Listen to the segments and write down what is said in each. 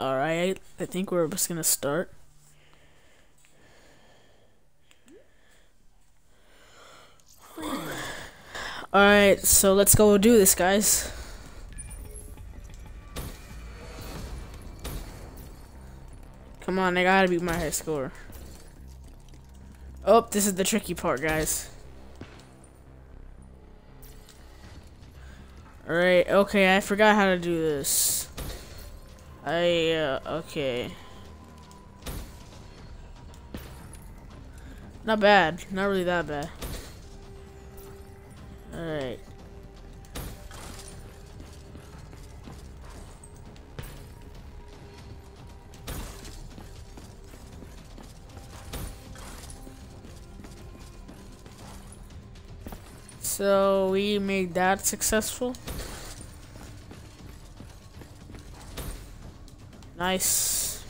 Alright, I think we're just gonna start. Alright, so let's go do this, guys. Come on, I gotta beat my high score. Oh, this is the tricky part, guys. Alright, okay, I forgot how to do this. I, uh, okay. Not bad. Not really that bad. Alright. So we made that successful. Nice.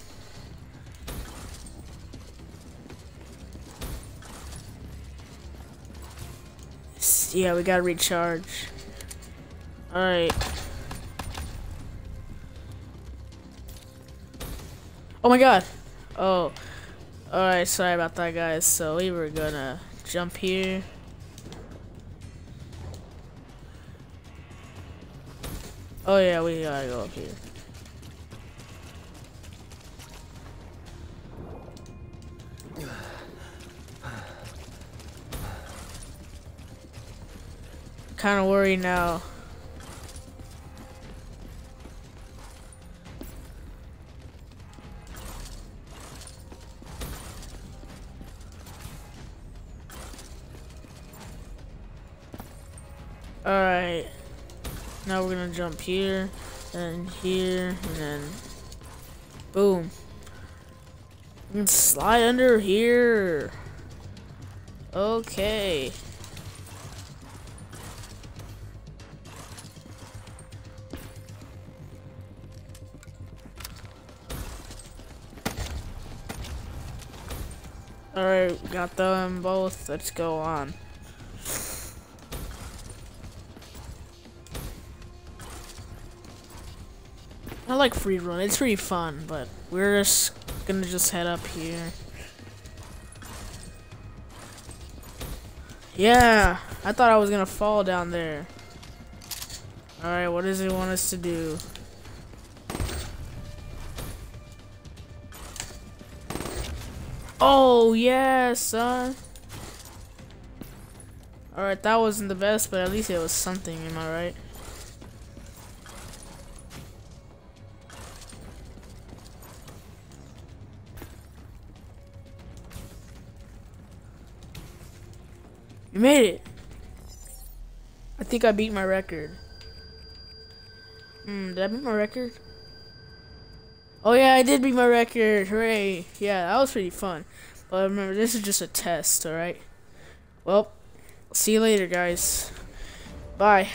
Yeah, we gotta recharge. Alright. Oh my god! Oh. Alright, sorry about that, guys. So we were gonna jump here. Oh yeah, we gotta go up here. Kind of worried now. Alright. Now we're gonna jump here, and here, and then boom. We can slide under here. Okay. Alright, got them both. Let's go on. I like free run. It's pretty fun, but we're just gonna just head up here. Yeah, I thought I was gonna fall down there. Alright, what does it want us to do? Oh, yeah, son. Alright, that wasn't the best, but at least it was something, am I right? You made it! I think I beat my record. Hmm, did I beat my record? Oh yeah, I did beat my record. Hooray. Yeah, that was pretty fun. But remember, this is just a test, alright? Well, see you later, guys. Bye.